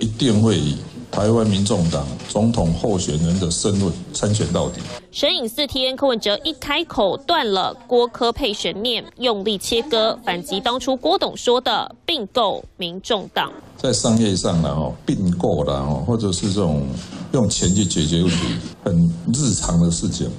一定会以台湾民众党总统候选人的身份参选到底。神隐四天，柯文哲一开口断了郭科配悬念，用力切割，反击当初郭董说的并购民众党。在商业上呢，哦，并购啦，哦，或者是这种用钱去解决问题，很日常的事情。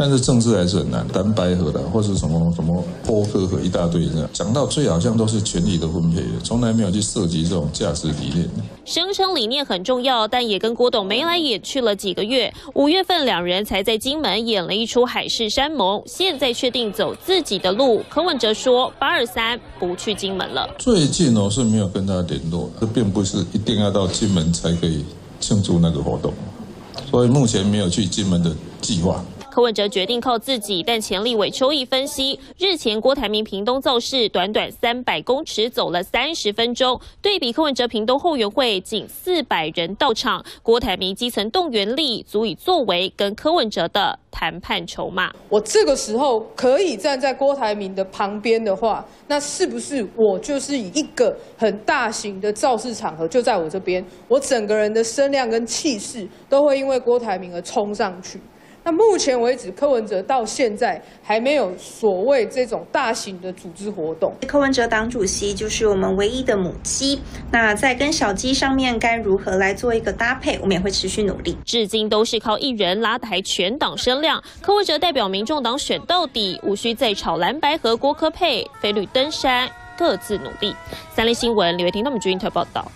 但是政治还是很难，单白合的，或是什么什么波哥和一大堆这样，讲到最好像都是权力的分配，从来没有去涉及这种价值理念。声称理念很重要，但也跟郭董眉来眼去了几个月。五月份两人才在金门演了一出海誓山盟，现在确定走自己的路。柯文哲说，八二三不去金门了。最近我是没有跟他联络，这并不是一定要到金门才可以庆祝那个活动，所以目前没有去金门的计划。柯文哲决定靠自己，但前立委邱毅分析，日前郭台铭屏东造势，短短三百公尺走了三十分钟，对比柯文哲屏东后援会仅四百人到场，郭台铭基层动员力足以作为跟柯文哲的谈判筹码。我这个时候可以站在郭台铭的旁边的话，那是不是我就是以一个很大型的造势场合就在我这边，我整个人的声量跟气势都会因为郭台铭而冲上去？那目前为止，柯文哲到现在还没有所谓这种大型的组织活动。柯文哲党主席就是我们唯一的母鸡。那在跟小鸡上面该如何来做一个搭配，我们也会持续努力。至今都是靠一人拉抬全党声量。柯文哲代表民众党选到底，无需再炒蓝白和郭科配，菲律登山，各自努力。三立新闻李维婷他们军特报道。